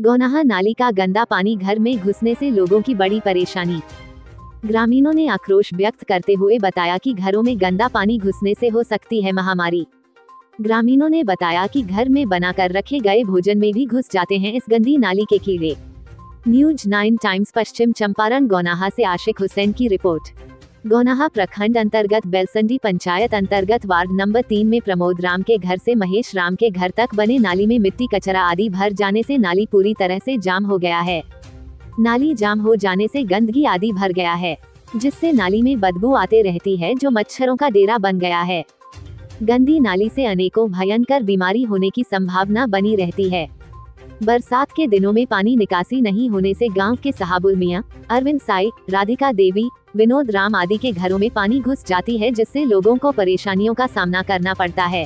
गौनाहा नाली का गंदा पानी घर में घुसने से लोगों की बड़ी परेशानी। ग्रामीणों ने आक्रोश व्यक्त करते हुए बताया कि घरों में गंदा पानी घुसने से हो सकती है महामारी। ग्रामीणों ने बताया कि घर में बनाकर रखे गए भोजन में भी घुस जाते हैं इस गंदी नाली के कीड़े। News Nine Times Paschim Champaran Gaunaha से आशिक हुसैन की रिपोर्ट। गौनाहा प्रखंड अंतर्गत बेलसंडी पंचायत अंतर्गत वार्ड नंबर तीन में प्रमोद राम के घर से महेश राम के घर तक बने नाली में मिट्टी, कचरा आदि भर जाने से नाली पूरी तरह से जाम हो गया है। नाली जाम हो जाने से गंदगी आदि भर गया है, जिससे नाली में बदबू आते रहती है, जो मच्छरों का डेरा बन गया है। गंदी नाली से अनेकों भयंकर बीमारी होने की संभावना बनी रहती है। बरसात के दिनों में पानी निकासी नहीं होने से गाँव के सहाबुल मियाँ, अरविंद साई, राधिका देवी, विनोद राम आदि के घरों में पानी घुस जाती है जिससे लोगों को परेशानियों का सामना करना पड़ता है।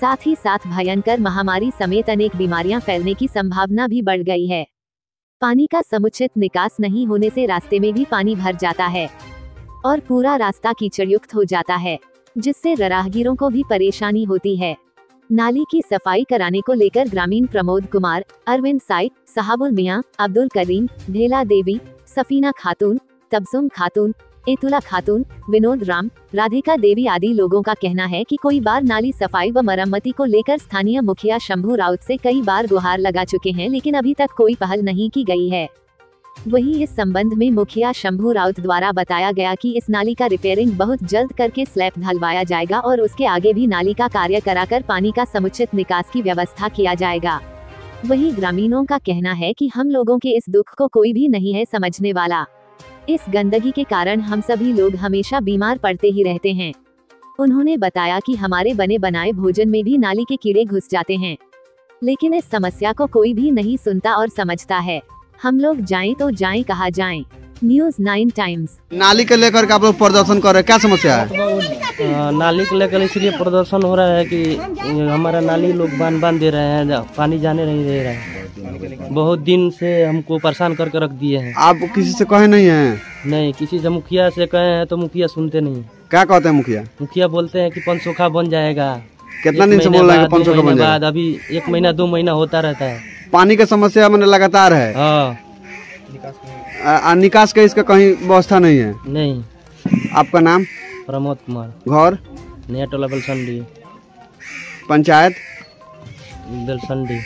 साथ ही साथ भयंकर महामारी समेत अनेक बीमारियाँ फैलने की संभावना भी बढ़ गई है। पानी का समुचित निकास नहीं होने से रास्ते में भी पानी भर जाता है और पूरा रास्ता कीचड़युक्त हो जाता है, जिससे राहगीरों को भी परेशानी होती है। नाली की सफ़ाई कराने को लेकर ग्रामीण प्रमोद कुमार, अरविंद साई, साहबुल मियाँ, अब्दुल करीम ढेला देवी, सफीना खातून, तबसुम खातून एतुला खातून, विनोद राम, राधिका देवी आदि लोगों का कहना है कि कोई बार नाली सफ़ाई व मरम्मती को लेकर स्थानीय मुखिया शंभू राउत से कई बार गुहार लगा चुके हैं लेकिन अभी तक कोई पहल नहीं की गई है। वहीं इस संबंध में मुखिया शंभू राउत द्वारा बताया गया कि इस नाली का रिपेयरिंग बहुत जल्द करके स्लैब ढलवाया जाएगा और उसके आगे भी नाली का कार्य कराकर पानी का समुचित निकास की व्यवस्था किया जाएगा। वहीं ग्रामीणों का कहना है कि हम लोगों के इस दुख को कोई भी नहीं है समझने वाला। इस गंदगी के कारण हम सभी लोग हमेशा बीमार पड़ते ही रहते हैं। उन्होंने बताया कि हमारे बने बनाए भोजन में भी नाली के कीड़े घुस जाते हैं। लेकिन इस समस्या को कोई भी नहीं सुनता और समझता है। हम लोग जाएँ तो जाएँ कहा जाएँ। न्यूज़ नाइन टाइम्स नाली के लेकर के आप लोग प्रदर्शन कर रहे हैं क्या समस्या है? नाली को लेकर इसलिए प्रदर्शन हो रहा है कि हमारा नाली लोग बाँध बाँध दे रहे हैं पानी जाने नहीं दे रहे हैं। बहुत दिन से हमको परेशान करके रख दिए हैं। आप किसी से कहे नहीं है? नहीं किसी से मुखिया से कहे हैं तो मुखिया सुनते नहीं। क्या कहते हैं मुखिया? मुखिया बोलते हैं कि पंचोखा बन जाएगा। कितना दिन से बोल रहे हैं बाद, कि पंचों दो का बन जाएगा? अभी एक महीना दो महीना होता रहता है। पानी का समस्या मैंने लगातार है। हाँ। आ, आ, निकास का इसका कहीं व्यवस्था नहीं है? नहीं। आपका नाम? प्रमोद कुमार। घर? नया टोला बेलसंडी। पंचायत? बेलसंडी।